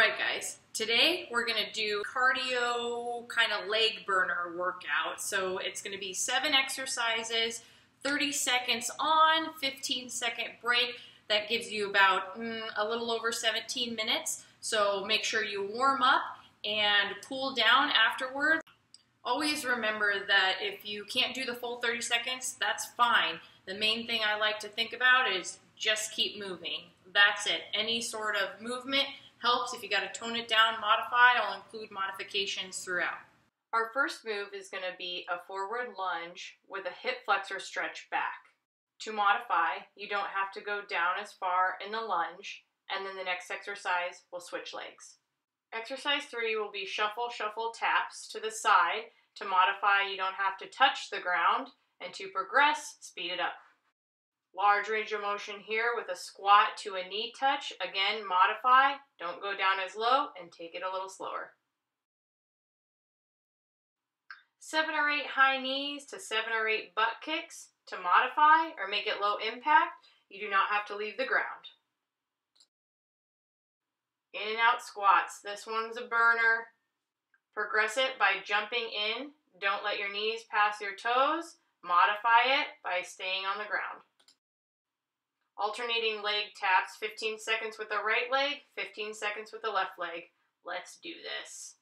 right, guys. Today we're going to do cardio kind of leg burner workout. So it's going to be seven exercises, 30 seconds on, 15 second break. That gives you about mm, a little over 17 minutes. So make sure you warm up and cool down afterwards. Always remember that if you can't do the full 30 seconds, that's fine. The main thing I like to think about is just keep moving. That's it. Any sort of movement helps. If you got to tone it down, modify, I'll include modifications throughout. Our first move is going to be a forward lunge with a hip flexor stretch back. To modify, you don't have to go down as far in the lunge, and then the next exercise will switch legs. Exercise three will be shuffle, shuffle taps to the side. To modify, you don't have to touch the ground, and to progress, speed it up. Large range of motion here with a squat to a knee touch. Again, modify. Don't go down as low and take it a little slower. Seven or eight high knees to seven or eight butt kicks. To modify or make it low impact, you do not have to leave the ground. In and out squats. This one's a burner. Progress it by jumping in. Don't let your knees pass your toes. Modify it by staying on the ground. Alternating leg taps, 15 seconds with the right leg, 15 seconds with the left leg. Let's do this.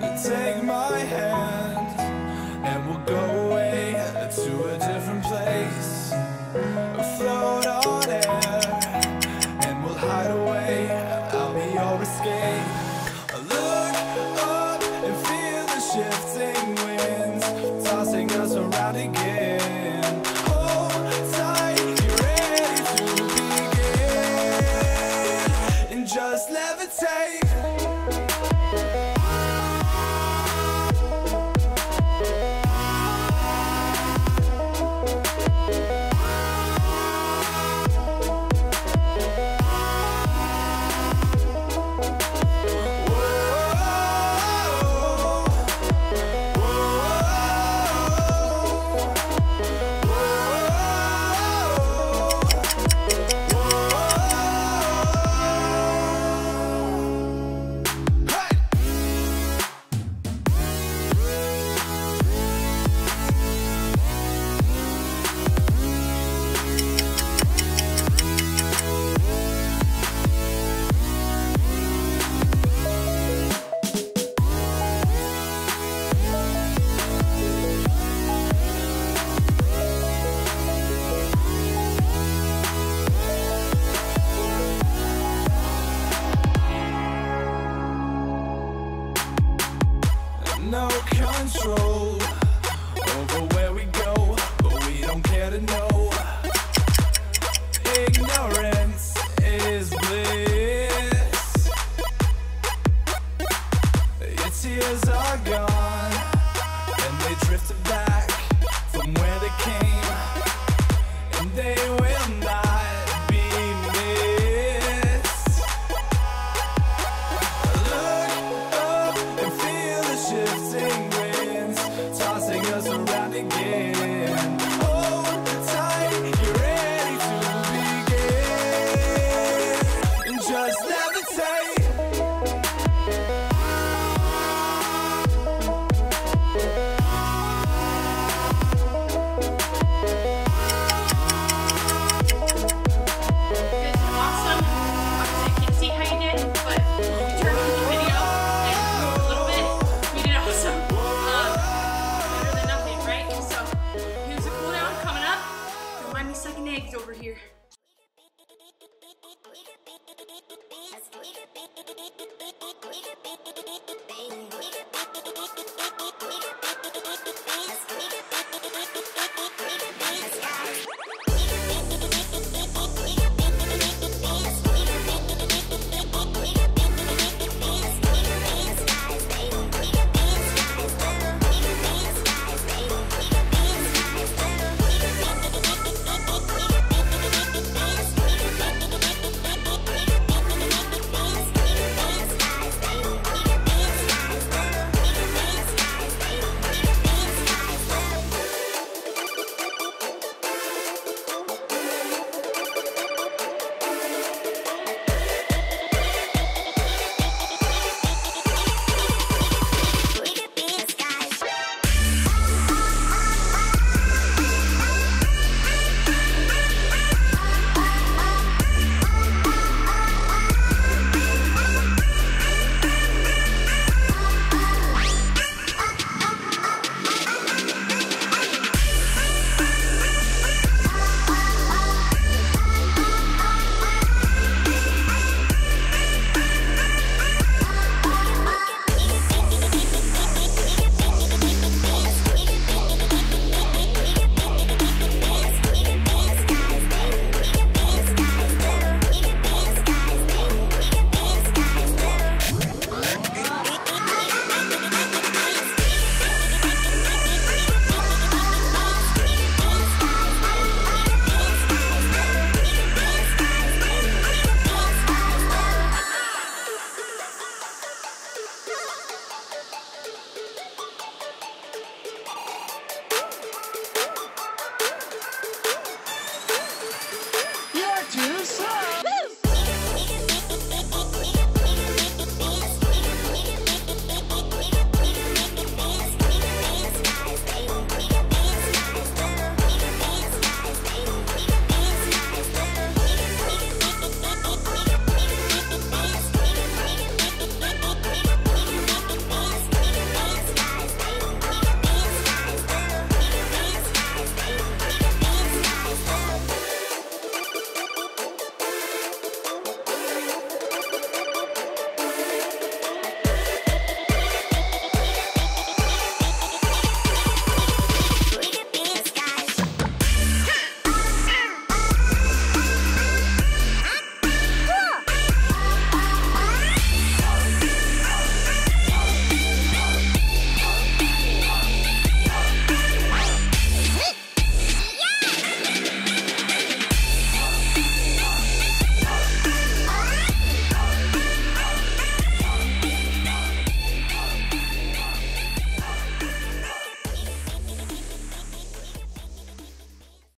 Take my